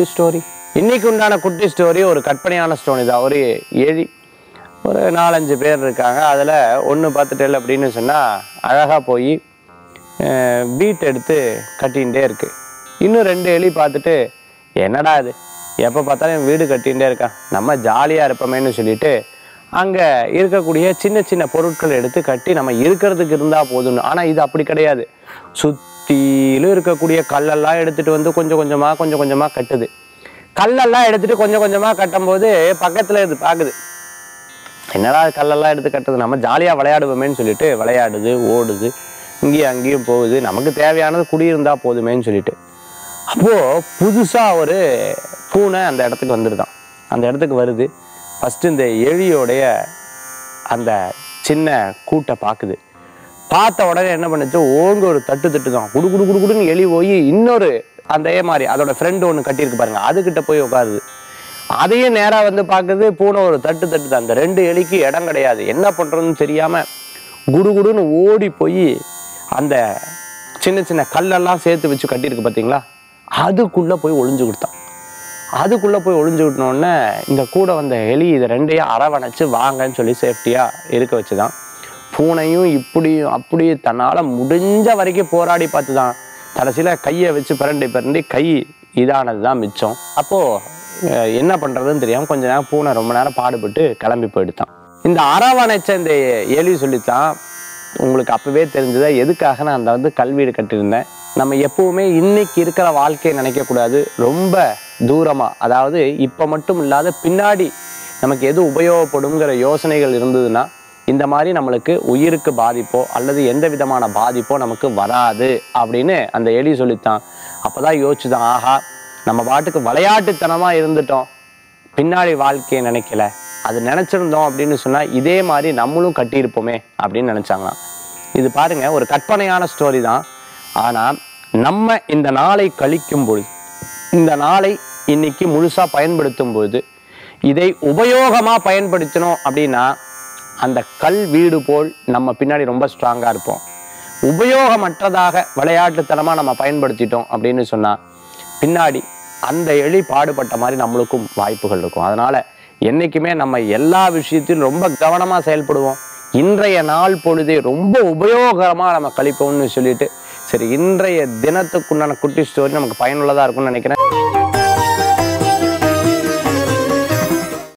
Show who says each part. Speaker 1: குட்டி ஸ்டோரி இன்னைக்கு உண்டான குட்டி ஸ்டோரி ஒரு கற்பனையான ஸ்டோரி தான் ஒரு ஏழி ஒரு நாலஞ்சு பேர் இருக்காங்க அதில் ஒன்று பார்த்துட்டேல் அப்படின்னு சொன்னால் அழகாக போய் பீட் எடுத்து கட்டிகிட்டே இருக்குது இன்னும் ரெண்டு எலி பார்த்துட்டு என்னடா அது எப்போ பார்த்தாலும் வீடு கட்டிகிட்டே இருக்கான் நம்ம ஜாலியாக இருப்போமேனு சொல்லிட்டு அங்கே இருக்கக்கூடிய சின்ன சின்ன பொருட்கள் எடுத்து கட்டி நம்ம இருக்கிறதுக்கு இருந்தால் போதும்னு ஆனால் இது அப்படி கிடையாது சுத் சுற்றிலும் இருக்கக்கூடிய கல்லெல்லாம் எடுத்துகிட்டு வந்து கொஞ்சம் கொஞ்சமாக கொஞ்சம் கொஞ்சமாக கட்டுது கல்லெல்லாம் எடுத்துட்டு கொஞ்சம் கொஞ்சமாக கட்டும்போது பக்கத்தில் இது பார்க்குது என்னடா கல்லெல்லாம் எடுத்து கட்டுறது நம்ம ஜாலியாக விளையாடுவோமேன்னு சொல்லிட்டு விளையாடுது ஓடுது இங்கேயும் அங்கேயும் போகுது நமக்கு தேவையானது குடியிருந்தா போதுமேன்னு சொல்லிட்டு அப்போது புதுசாக ஒரு பூனை அந்த இடத்துக்கு வந்துடுதான் அந்த இடத்துக்கு வருது ஃபஸ்ட்டு இந்த எழியோடைய அந்த சின்ன கூட்டை பார்க்குது பார்த்த உடனே என்ன பண்ணுச்சு ஓங்க ஒரு தட்டு தட்டு தான் குடு குடு குடு குடுன்னு எலி போய் இன்னொரு அந்த ஏ மாதிரி அதோட ஃப்ரெண்டு ஒன்று கட்டியிருக்கு பாருங்க அதுக்கிட்ட போய் உட்காருது அதையும் நேராக வந்து பார்க்குது பூனை ஒரு தட்டு தட்டு தான் அந்த ரெண்டு எலிக்கு இடம் கிடையாது என்ன பண்ணுறதுன்னு தெரியாமல் குடுகுடுன்னு ஓடி போய் அந்த சின்ன சின்ன கல்லெல்லாம் சேர்த்து வச்சு கட்டியிருக்கு பார்த்தீங்களா அதுக்குள்ளே போய் ஒளிஞ்சு கொடுத்தான் அதுக்குள்ளே போய் ஒளிஞ்சு விட்டோன்னே இந்த கூட வந்த எலி இதை ரெண்டையும் அரவணைச்சு வாங்கன்னு சொல்லி சேஃப்டியாக இருக்க வச்சு தான் பூனையும் இப்படி அப்படி தன்னால் முடிஞ்ச வரைக்கும் போராடி பார்த்து தான் கடைசியில் கையை வச்சு பிறண்டி பிறண்டி கை இதானது தான் மிச்சம் அப்போது என்ன பண்ணுறதுன்னு தெரியாமல் கொஞ்ச நேரம் பூனை ரொம்ப நேரம் பாடுபட்டு கிளம்பி போயிடுதான் இந்த ஆறாவணைச்ச இந்த எலி சொல்லித்தான் உங்களுக்கு அப்போவே தெரிஞ்சதை எதுக்காக நான் அந்த வந்து கல்வீடு கட்டியிருந்தேன் நம்ம எப்பவுமே இன்னைக்கு இருக்கிற வாழ்க்கையை நினைக்கக்கூடாது ரொம்ப தூரமாக அதாவது இப்போ மட்டும் இல்லாத பின்னாடி நமக்கு எது உபயோகப்படுங்கிற யோசனைகள் இருந்ததுன்னா இந்த மாதிரி நம்மளுக்கு உயிருக்கு பாதிப்போ அல்லது எந்த விதமான பாதிப்போ நமக்கு வராது அப்படின்னு அந்த எலி சொல்லித்தான் அப்போதான் யோசிச்சுதான் ஆஹா நம்ம பாட்டுக்கு விளையாட்டுத்தனமாக இருந்துட்டோம் பின்னாடி வாழ்க்கையை நினைக்கல அது நினச்சிருந்தோம் அப்படின்னு சொன்னால் இதே மாதிரி நம்மளும் கட்டியிருப்போமே அப்படின்னு நினச்சாங்களாம் இது பாருங்க ஒரு கற்பனையான ஸ்டோரி தான் ஆனால் நம்ம இந்த நாளை கழிக்கும் பொழுது இந்த நாளை இன்னைக்கு முழுசாக பயன்படுத்தும் பொழுது இதை உபயோகமாக பயன்படுத்தணும் அப்படின்னா அந்த கல் வீடு போல் நம்ம பின்னாடி ரொம்ப ஸ்ட்ராங்காக இருப்போம் உபயோகமற்றதாக விளையாட்டுத்தனமாக நம்ம பயன்படுத்திட்டோம் அப்படின்னு சொன்னால் பின்னாடி அந்த எழி பாடுபட்ட மாதிரி நம்மளுக்கும் வாய்ப்புகள் இருக்கும் அதனால் என்றைக்குமே நம்ம எல்லா விஷயத்திலும் ரொம்ப கவனமாக செயல்படுவோம் இன்றைய நாள் பொழுதே ரொம்ப உபயோகமாக நம்ம கழிப்போம்னு சொல்லிட்டு சரி இன்றைய தினத்துக்குண்டான குட்டி ஸ்டோரி நமக்கு பயனுள்ளதாக இருக்கும்னு நினைக்கிறேன்